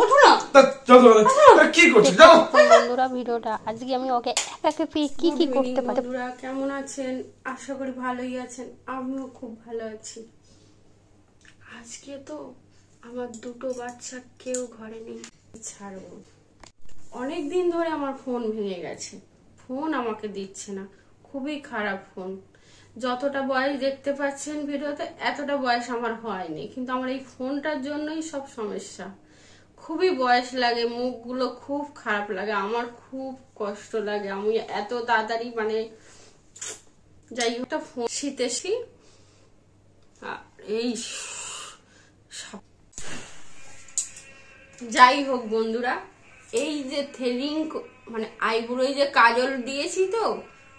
ওঠো না। তা চলো তা কি করছিস যাও। বন্ধুরা ভিডিওটা আজকে আমি ওকে একাকে পেয়ে কি কি করতে পারি? বন্ধুরা কেমন আছেন? আশা করি ভালোই আছেন। আমিও খুব ভালো আছি। আজকে তো আমার দুটো বাচ্চা কেউ ঘরে নেই ছাড়বো। অনেক দিন ধরে আমার ফোন ভেঙে গেছে। ফোন আমাকে দিচ্ছে না। খুবই খারাপ ফোন। যতটা বয়স দেখতে পাচ্ছেন ভিডিওতে এতটা বয়স আমার হয়নি। কিন্তু আমার এই ফোনটার জন্যই সব সমস্যা। খুবই বয়স লাগে, মুখগুলো খুব খারাপ লাগে, আমার খুব কষ্ট লাগে। আমি এত তাড়াতাড়ি মানে যাই হোক ফোন শীতেছি এই যাই হোক বন্ধুরা, এই যে থ্রেডিং মানে আইব্রোয় যে কাজল দিয়েছি তো,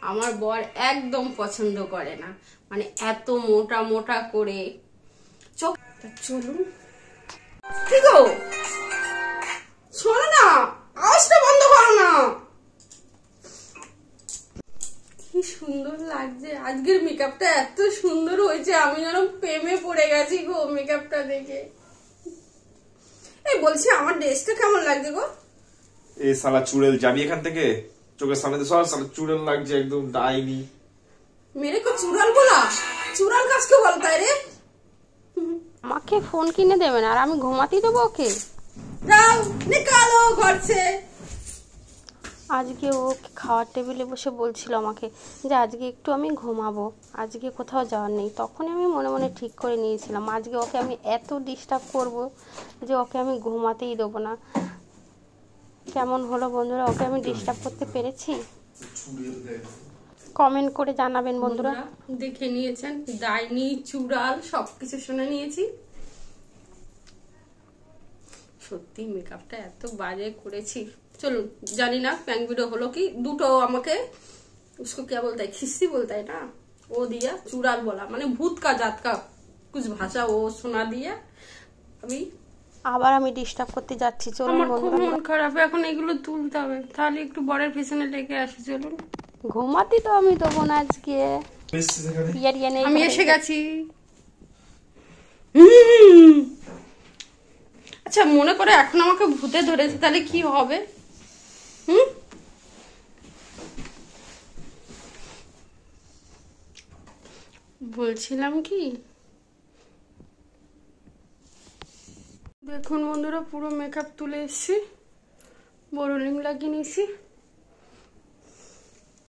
আমার বর একদম পছন্দ করে না। মানে এত মোটা মোটা করে। চোখ চলুন। কি গো? শোনো না আওয়াজটা বন্ধ করো না। কি সুন্দর লাগছে আজকের মেকআপটা এত সুন্দর হয়েছে আমি যেন প্রেমে পড়ে গেছি গো মেকআপটা দেখে। এই বলছি আমার ড্রেসটা কেমন লাগছে গো? এই সালা চুড়েল যাবি এখান থেকে? চোখের সামনে তো সব সালা চুড়েল লাগছে একদম ডাইনি। মেরে কো চুড়াল বলা চুড়াল কাজকে বল তাই রে। আমাকে ফোন কিনে দেবেন আর আমি ঘুমাতেই দেবো ওকে? আজকে ও খাওয়ার টেবিলে বসে বলছিল আমাকে যে আজকে একটু আমি ঘুমাবো আজকে কোথাও যাওয়ার নেই। তখনই আমি মনে মনে ঠিক করে নিয়েছিলাম আজকে ওকে আমি এত ডিস্টার্ব করব যে ওকে আমি ঘুমাতেই দেবো না। কেমন হলো বন্ধুরা ওকে আমি ডিস্টার্ব করতে পেরেছি? কমেন্ট করে জানাবেন বন্ধুরা দেখে নিয়েছেন ডাইনি চুড়াল সবকিছু শুনে নিয়েছি। সত্যি মেকআপটা এত বাজে করেছি চলুন জানি না প্যাং ভিডিও হলো কি দুটো আমাকে उसको क्या बोलता है खिस्सी बोलता है ना वो दिया चुड़ाल बोला মানে ভূত का जात का कुछ भाषा वो सुना दिया अभी আবার আমি ডিস্টার্ব করতে যাচ্ছি চলুন আমার খুব বন্ধুরা মন খারাপ এখন এগুলো তুলতে হবে তাহলে একটু বরের পিছনে লেগে আসি চলুন ঘুমাতে তো আমি দেবো না আজকে এসছিস এখানে ইয়ার ইয়ে নেই আমি করে। এসে গেছি হুম। আচ্ছা মনে করে এখন আমাকে ভূতে ধরেছে, তাহলে কি হবে? হুম? বলছিলাম কি? দেখুন বন্ধুরা, পুরো মেকআপ তুলে এসছি। বোরোলিং লাগিয়ে নিয়েছি।